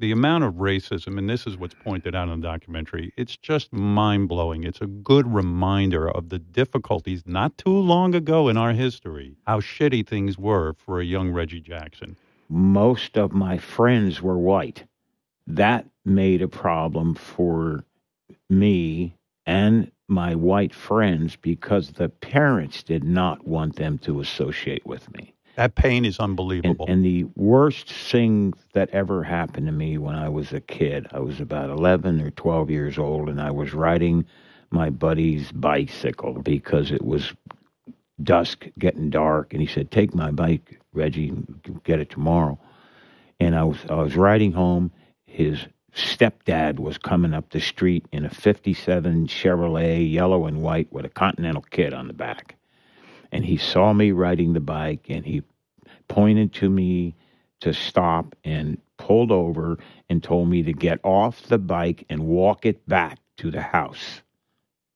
the amount of racism, and this is what's pointed out in the documentary, it's just mind blowing. It's a good reminder of the difficulties not too long ago in our history, how shitty things were for a young Reggie Jackson. Most of my friends were white. That made a problem for me and my white friends because the parents did not want them to associate with me. That pain is unbelievable. And, and, the worst thing that ever happened to me when I was a kid, I was about 11 or 12 years old, and I was riding my buddy's bicycle because it was dusk, getting dark, and he said, "Take my bike, Reggie, get it tomorrow." And I was I was riding home. His stepdad was coming up the street in a 57 Chevrolet, yellow and white, with a Continental kit on the back. And he saw me riding the bike and he pointed to me to stop and pulled over and told me to get off the bike and walk it back to the house.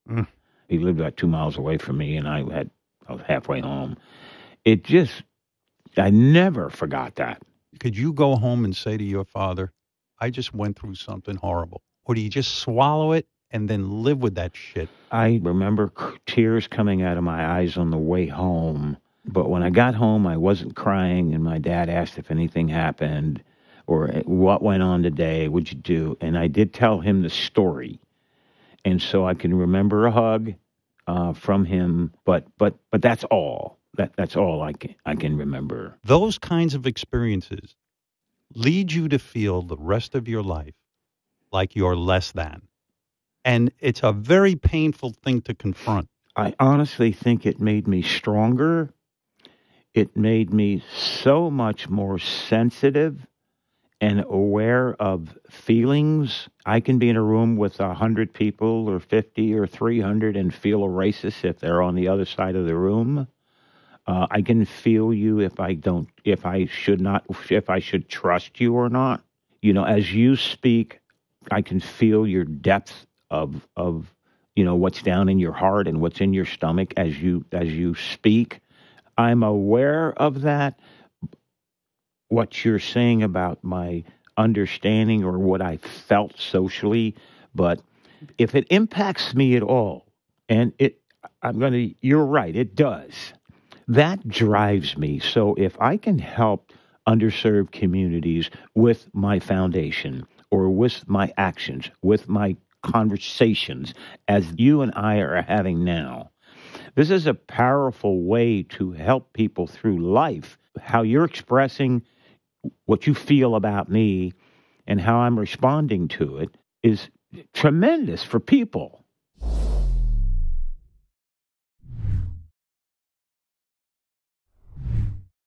Mm. He lived about two miles away from me, and I had I was halfway home. It just I never forgot that. Could you go home and say to your father, I just went through something horrible? Or do you just swallow it and then live with that shit? I remember tears coming out of my eyes on the way home. But when I got home, I wasn't crying, and my dad asked if anything happened or eh, what went on today, what'd you do? And I did tell him the story. And so I can remember a hug uh, from him, but but but that's all. That that's all I can I can remember. Those kinds of experiences lead you to feel the rest of your life like you're less than. And it's a very painful thing to confront. I honestly think it made me stronger. It made me so much more sensitive and aware of feelings. I can be in a room with a hundred people or fifty or three hundred and feel a racist if they're on the other side of the room. Uh, I can feel you if I don't, if I should not, if I should trust you or not. You know, as you speak, I can feel your depth of of you know what's down in your heart and what's in your stomach as you as you speak. I'm aware of that. What you're saying about my understanding or what I felt socially, but if it impacts me at all, and it, I'm going to, you're right, it does that drives me. So if I can help underserved communities with my foundation or with my actions, with my conversations, as you and I are having now, this is a powerful way to help people through life. How you're expressing what you feel about me and how I'm responding to it is tremendous for people.